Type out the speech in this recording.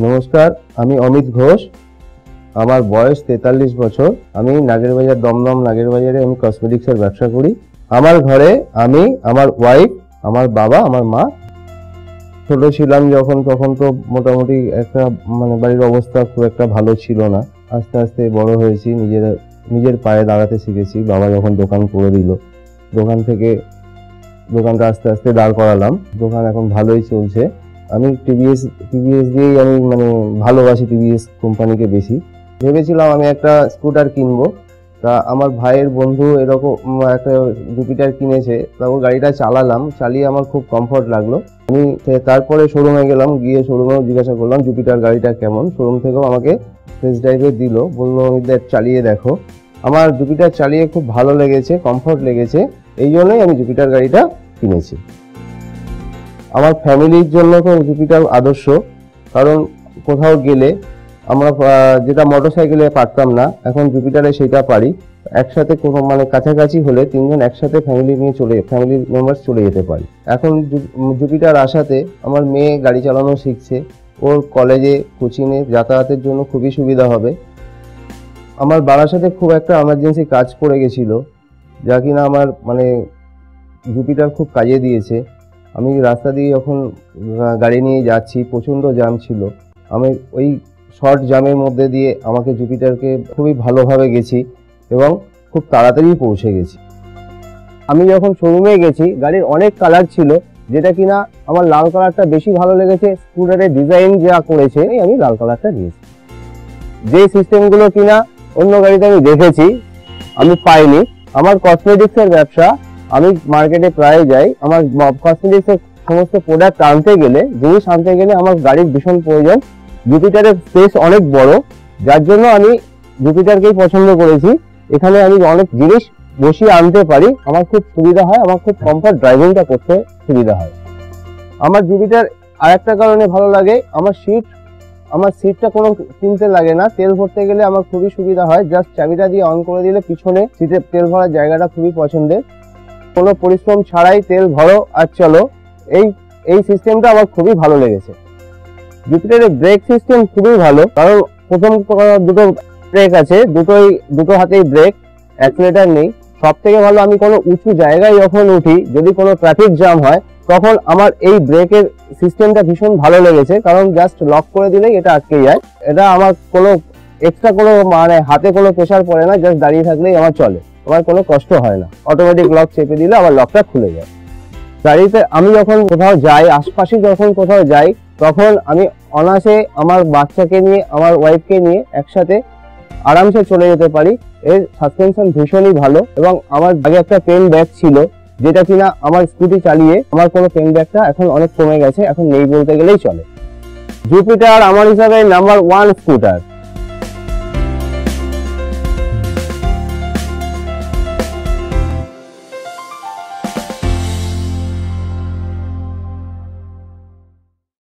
নমস্কার, আমি অমিত ঘোষ। আমার বয়স তেতাল্লিশ বছর। আমি নাগেরবাজার, দমদম নাগেরবাজারে আমি কসমেটিক্সের ব্যবসা করি। আমার ঘরে আমি, আমার ওয়াইফ আমার বাবা, আমার মা। ছোট ছিলাম যখন, তখন তো মোটামুটি একটা মানে বাড়ির অবস্থা খুব একটা ভালো ছিল না। আস্তে আস্তে বড় হয়েছি, নিজের নিজের পায়ে দাঁড়াতে শিখেছি। বাবা যখন দোকান করে দিল, দোকান থেকে দোকানটা আস্তে আস্তে দাঁড় করালাম। দোকান এখন ভালোই চলছে। আমি টিভিএস টিভিএস দিয়েই আমি মানে ভালোবাসি টিভিএস কোম্পানিকে বেশি। ভেবেছিলাম আমি একটা স্কুটার কিনবো। তা আমার ভাইয়ের বন্ধু এরকম একটা জুপিটার কিনেছে। তা ওর গাড়িটা চালালাম, চালিয়ে আমার খুব কমফর্ট লাগল। আমি তারপরে শোরুমে গেলাম, গিয়ে শোরুমেও জিজ্ঞাসা করলাম জুপিটার গাড়িটা কেমন? শোরুম থেকেও আমাকে টেস্ট ড্রাইভে দিল। বলল "এদের চালিয়ে দেখো। আমার জুপিটার চালিয়ে খুব ভালো লেগেছে কমফর্ট লেগেছে। এই জন্যই আমি জুপিটার গাড়িটা কিনেছি। আমার ফ্যামিলির জন্য তো জুপিটার আদর্শ, কারণ কোথাও গেলে আমরা যেটা মোটর সাইকেলে পারতাম না, এখন জুপিটারে সেটা পারি। একসাথে কোনো মানে কাছাকাছি হলে তিনজন একসাথে ফ্যামিলি নিয়ে চলে ফ্যামিলি মেম্বার্স চলে যেতে পারি। এখন জুপিটার আসাতে আমার মেয়ে গাড়ি চালানো শিখছে, ওর কলেজে কোচিংয়ে যাতায়াতের জন্য খুবই সুবিধা হবে। আমার বারাসাতে খুব একটা এমার্জেন্সি কাজ পড়ে গেছিল, যা কিনা আমার মানে জুপিটার খুব কাজে দিয়েছে। আমি রাস্তা দিয়ে যখন গাড়ি নিয়ে যাচ্ছি, প্রচণ্ড জ্যাম ছিল, আমি ওই শর্ট জ্যামের মধ্যে দিয়ে আমাকে জুপিটারকে খুবই ভালোভাবে গেছি এবং খুব তাড়াতাড়ি পৌঁছে গেছি। আমি যখন শোরুমে গেছি, গাড়ির অনেক কালার ছিল, যেটা কিনা আমার লাল কালারটা বেশি ভালো লেগেছে, স্কুটারের ডিজাইন যা করেছে আমি লাল কালারটা দিয়েছি। যে সিস্টেমগুলো কিনা অন্য গাড়িতে আমি দেখেছি, আমি পাইনি। আমার কসমেটিক্সের ব্যবসা আমি মার্কেটে প্রায় যাই। আমার কসমেটিক্সের সমস্ত প্রোডাক্ট আনতে গেলে, জিনিস আনতে গেলে আমার গাড়ির ভীষণ প্রয়োজন। জুপিটারের স্পেস অনেক বড়, যার জন্য আমি জুপিটারকেই পছন্দ করেছি। এখানে আমি অনেক জিনিস বসিয়ে আনতে পারি। আমার খুব সুবিধা হয়, আমার খুব কমফর্ট ড্রাইভিংটা করতে সুবিধা হয়। আমার জুপিটার আর একটা কারণে ভালো লাগে, আমার সিট আমার সিটটা কোনো কিনতে লাগে না। তেল ভরতে গেলে আমার খুবই সুবিধা হয়। জাস্ট চাবিটা দিয়ে অন করে দিলে পিছনে সিটে তেল ভরার জায়গাটা খুবই পছন্দের। কোনো পরিশ্রম ছাড়াই তেল ভরো আর চলো। এই এই সিস্টেমটা আমার খুবই ভালো লেগেছে। জুপিটারের ব্রেক সিস্টেম খুবই ভালো, কারণ প্রথম দুটো ব্রেক আছে, দুটোই, দুটো হাতেই ব্রেক অ্যাক্সিলেটার নেই। সব থেকে ভালো আমি কোনো উঁচু জায়গায় যখন উঠি, যদি কোনো ট্রাফিক জ্যাম হয়, তখন আমার এই ব্রেকের সিস্টেমটা ভীষণ ভালো লেগেছে, কারণ জাস্ট লক করে দিলেই এটা আটকে যায়। এটা আমার কোনো এক্সট্রা কোনো মানে হাতে কোনো প্রেশার পড়ে না জাস্ট দাঁড়িয়ে থাকলেই আমার চলে। আমার কোনো কষ্ট হয় না। অটোমেটিক লক চেপে দিলে আমার লকটা খুলে যায়। গাড়িতে আমি যখন কোথাও যাই, আশপাশে যখন কোথাও যাই, তখন আমি অনায়াসে আমার বাচ্চাকে নিয়ে, আমার ওয়াইফকে নিয়ে একসাথে আরামসে চলে যেতে পারি। এর সাসপেনশন ভীষণই ভালো এবং আমার আগে একটা পেন ব্যাগ ছিল, যেটা কিনা আমার স্কুটি চালিয়ে আমার কোনো পেন ব্যাগটা এখন অনেক কমে গেছে, এখন নেই বলতে গেলেই চলে। জুপিটার আমার হিসাবে নাম্বার ওয়ান স্কুটার